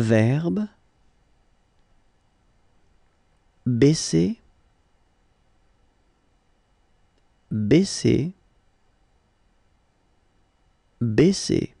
Verbe baisser baisser baisser.